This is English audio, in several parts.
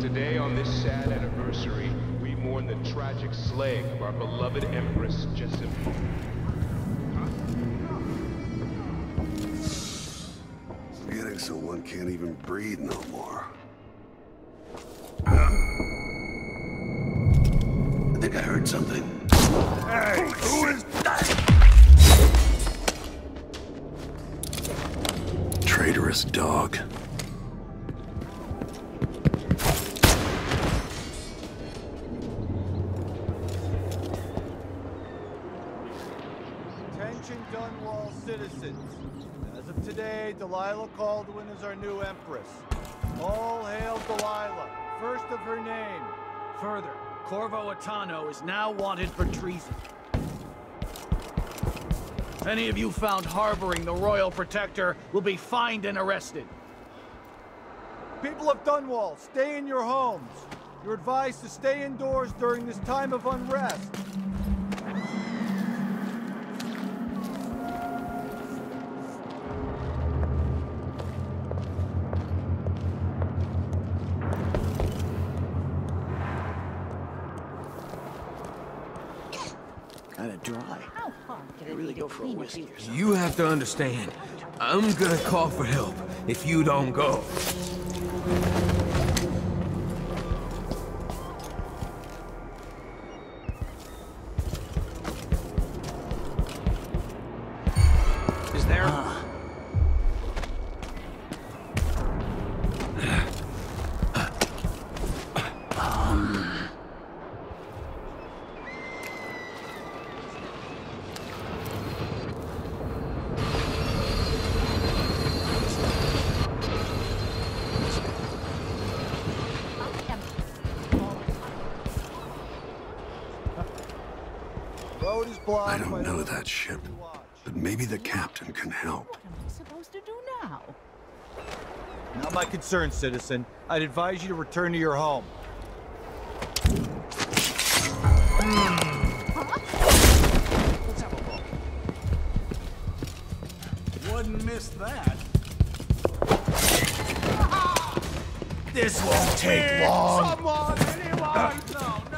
Today, on this sad anniversary, we mourn the tragic slaying of our beloved Empress Jessamine. It's getting so one can't even breathe no more. I think I heard something. Hey, who is that? Traitorous dog. Dunwall citizens. As of today, Delilah Kaldwin is our new empress. All hail Delilah, first of her name. Further, Corvo Attano is now wanted for treason. If any of you found harboring the Royal Protector will be fined and arrested. People of Dunwall, stay in your homes. You're advised to stay indoors during this time of unrest. Dry. You really go for a whiskey or something. You have to understand. I'm gonna call for help if you don't go. I don't know that ship, but maybe the captain can help. What am I supposed to do now? Not my concern, citizen. I'd advise you to return to your home. Wouldn't miss that. This won't take long. Someone, anyone! No, no!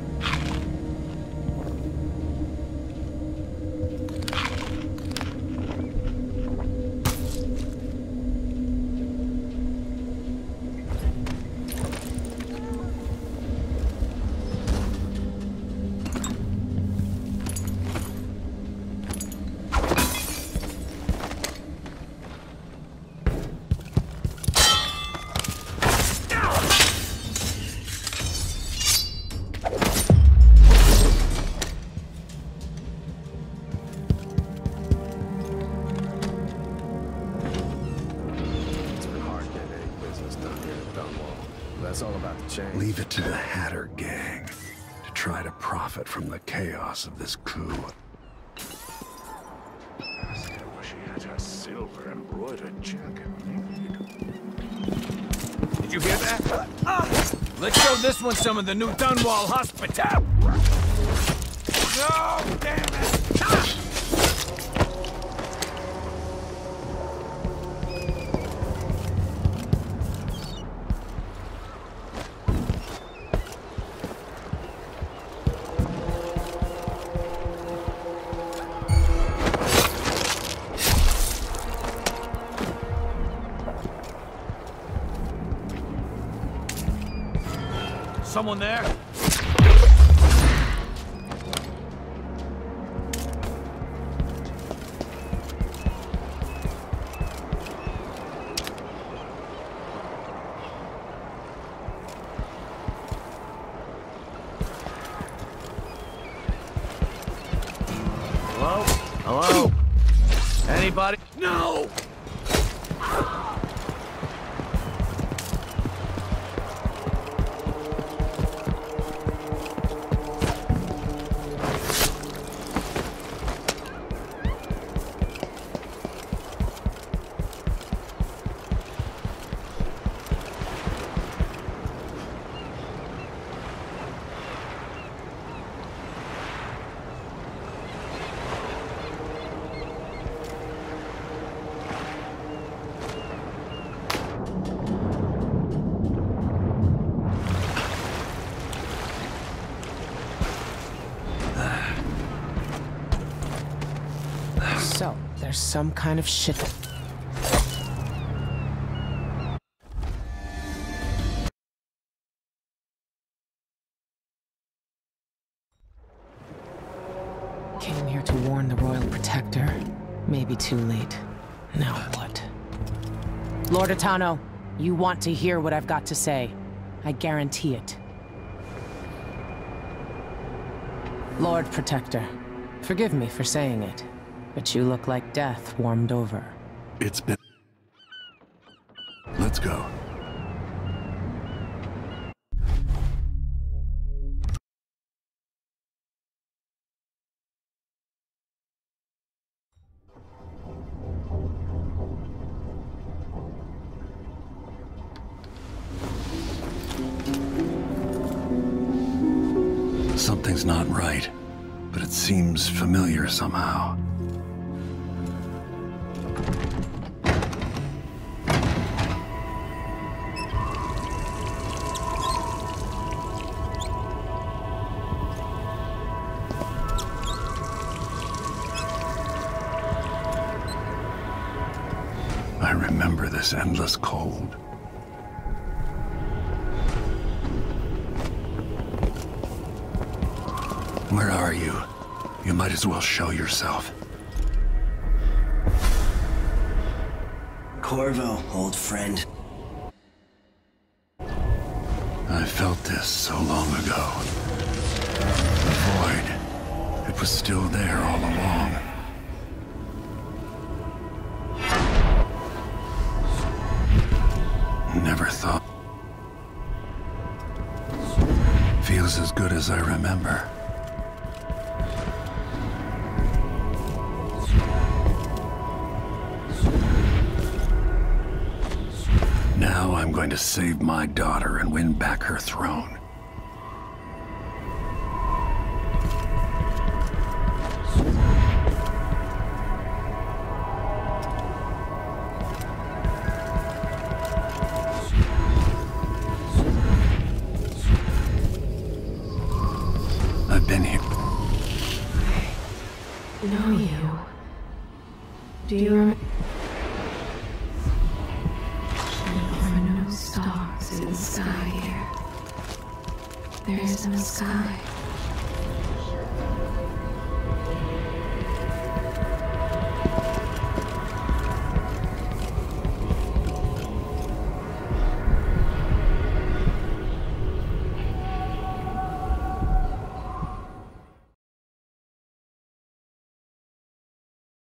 all change. Leave it to the Hatter gang to try to profit from the chaos of this coup. I still wish he had her silver embroidered jacket. Did you hear that? Let's show this one some of the new Dunwall hospital. No, damn Someone there? Hello? Hello? Anybody? No! Some kind of shit. Came here to warn the Royal Protector. Maybe too late. Now what? Lord Attano, you want to hear what I've got to say. I guarantee it. Lord Protector, forgive me for saying it, but you look like death warmed over. It's been... Let's go. Something's not right, but it seems familiar somehow. Remember this endless cold. Where are you? You might as well show yourself. Corvo, old friend. I felt this so long ago. The void. It was still there all along. Good as I remember. Now I'm going to save my daughter and win back her throne. Know you. Do you remember? There are no stars in the sky here. There is no sky.